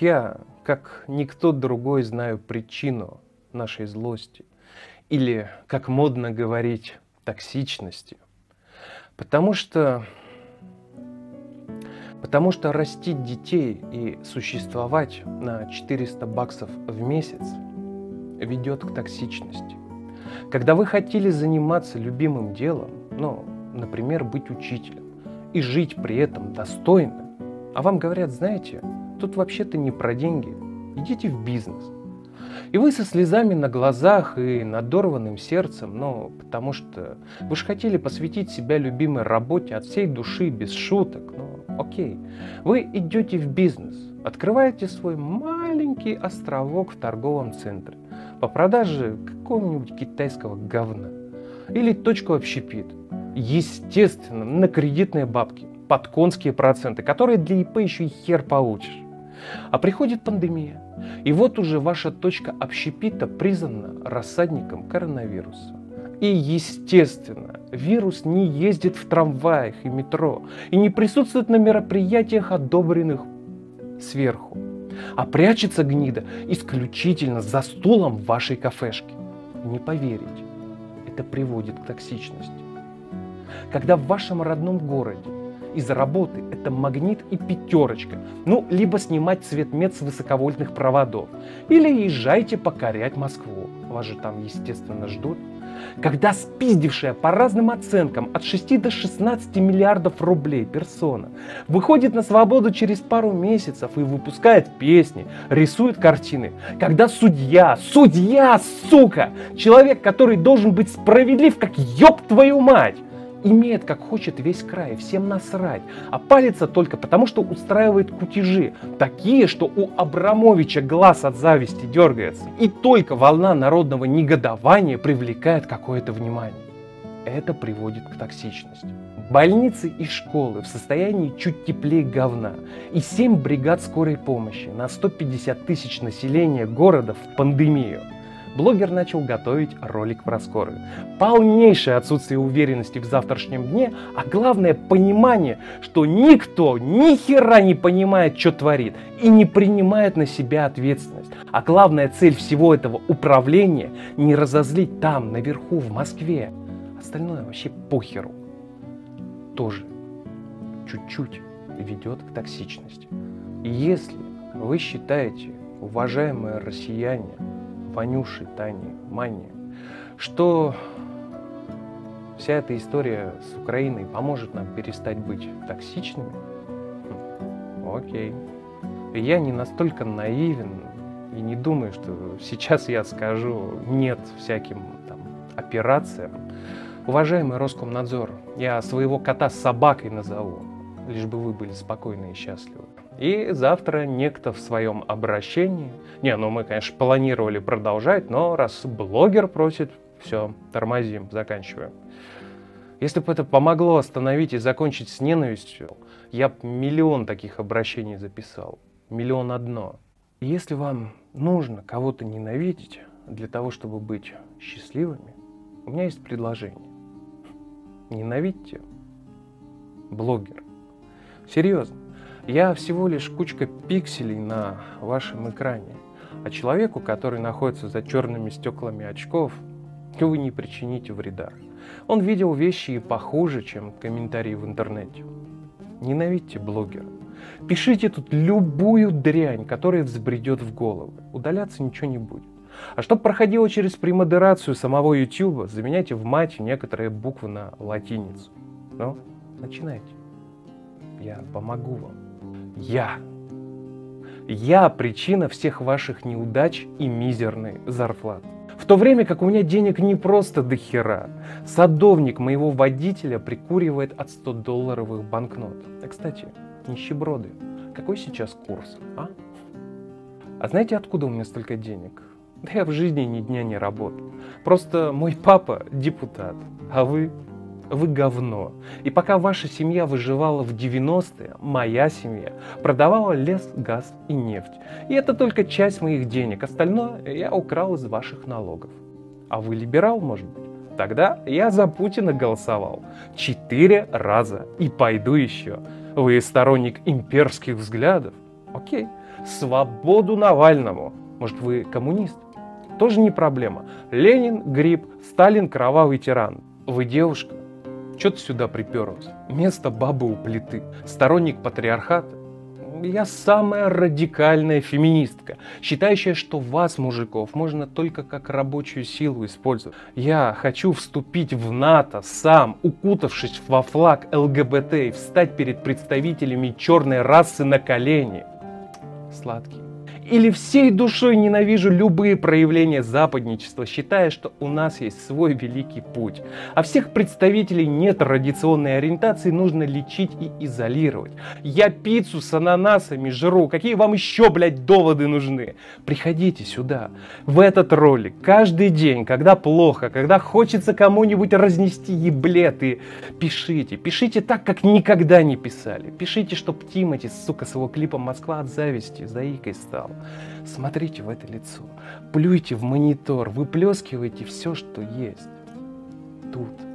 Я, как никто другой, знаю причину нашей злости. Или, как модно говорить, токсичности. Потому что Потому что растить детей и существовать на 400 баксов в месяц ведет к токсичности. Когда вы хотели заниматься любимым делом, ну, например, быть учителем, и жить при этом достойно, а вам говорят, знаете, тут вообще-то не про деньги, идите в бизнес. И вы со слезами на глазах и надорванным сердцем, ну, потому что вы же хотели посвятить себя любимой работе от всей души, без шуток, ну, окей. Вы идете в бизнес, открываете свой маленький островок в торговом центре по продаже какого-нибудь китайского говна или точку общепит. Естественно, на кредитные бабки, под конские проценты, которые для ИП еще и хер получишь. А приходит пандемия, и вот уже ваша точка общепита признана рассадником коронавируса. И, естественно, вирус не ездит в трамваях и метро и не присутствует на мероприятиях, одобренных сверху, а прячется гнида исключительно за стулом вашей кафешке. Не поверите, это приводит к токсичности. Когда в вашем родном городе из работы это магнит и пятерочка. Ну, либо снимать цвет мед с высоковольтных проводов. Или езжайте покорять Москву. Вас же там, естественно, ждут. Когда спиздившая по разным оценкам от 6 до 16 миллиардов рублей персона выходит на свободу через пару месяцев и выпускает песни, рисует картины. Когда судья, судья, сука, человек, который должен быть справедлив, как ёб твою мать, имеет как хочет весь край, всем насрать, а палится только потому, что устраивает кутежи, такие, что у Абрамовича глаз от зависти дергается. И только волна народного негодования привлекает какое-то внимание. Это приводит к токсичности. Больницы и школы в состоянии чуть теплее говна и 7 бригад скорой помощи на 150 тысяч населения города в пандемию – блогер начал готовить ролик про скорую. Полнейшее отсутствие уверенности в завтрашнем дне, а главное понимание, что никто ни хера не понимает, что творит и не принимает на себя ответственность. А главная цель всего этого управления не разозлить там, наверху, в Москве. Остальное вообще похеру. Тоже чуть-чуть ведет к токсичности. И если вы считаете, уважаемые россияне, Ванюши, Тани, Мани, что вся эта история с Украиной поможет нам перестать быть токсичными? Хм, окей. Я не настолько наивен и не думаю, что сейчас я скажу нет всяким там, операциям. Уважаемый Роскомнадзор, я своего кота собакой назову, лишь бы вы были спокойны и счастливы. И завтра некто в своем обращении, не, ну мы, конечно, планировали продолжать, но раз блогер просит, все, тормозим, заканчиваем. Если бы это помогло остановить и закончить с ненавистью, я бы миллион таких обращений записал. Миллион одно. если вам нужно кого-то ненавидеть для того, чтобы быть счастливыми, у меня есть предложение. Ненавидьте блогер. Серьезно. Я всего лишь кучка пикселей на вашем экране. А человеку, который находится за черными стеклами очков, вы не причините вреда. Он видел вещи и похуже, чем комментарии в интернете. Ненавидьте блогера. Пишите тут любую дрянь, которая взбредет в голову. Удаляться ничего не будет. А чтобы проходило через премодерацию самого YouTube, заменяйте в мате некоторые буквы на латиницу. Ну, начинайте. Я помогу вам. Я. Я причина всех ваших неудач и мизерной зарплаты. В то время как у меня денег не просто до хера. Садовник моего водителя прикуривает от 100 долларовых банкнот. А, кстати, нищеброды, какой сейчас курс, а? А знаете, откуда у меня столько денег? Да я в жизни ни дня не работал. Просто мой папа депутат, а вы вы говно. И пока ваша семья выживала в 90-е, моя семья продавала лес, газ и нефть. И это только часть моих денег, остальное я украл из ваших налогов. А вы либерал, может быть? Тогда я за Путина голосовал. Четыре раза. И пойду еще. Вы сторонник имперских взглядов? Окей. Свободу Навальному. Может, вы коммунист? Тоже не проблема. Ленин – гриб, Сталин – кровавый тиран. Вы девушка? Че ты сюда приперлась? Место бабы у плиты. Сторонник патриархата? Я самая радикальная феминистка, считающая, что вас, мужиков, можно только как рабочую силу использовать. Я хочу вступить в НАТО сам, укутавшись во флаг ЛГБТ и встать перед представителями черной расы на колени. Сладкий или всей душой ненавижу любые проявления западничества, считая, что у нас есть свой великий путь. А всех представителей нетрадиционной ориентации нужно лечить и изолировать. Я пиццу с ананасами жру. Какие вам еще, блядь, доводы нужны? Приходите сюда, в этот ролик, каждый день, когда плохо, когда хочется кому-нибудь разнести еблеты, пишите. Пишите так, как никогда не писали. Пишите, чтоб Тимати, сука, с его клипом «Москва от зависти» заикой стал. Смотрите в это лицо, плюйте в монитор, выплескивайте все, что есть. Тут.